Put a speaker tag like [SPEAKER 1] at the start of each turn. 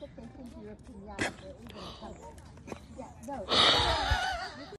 [SPEAKER 1] They think you're Yeah, no.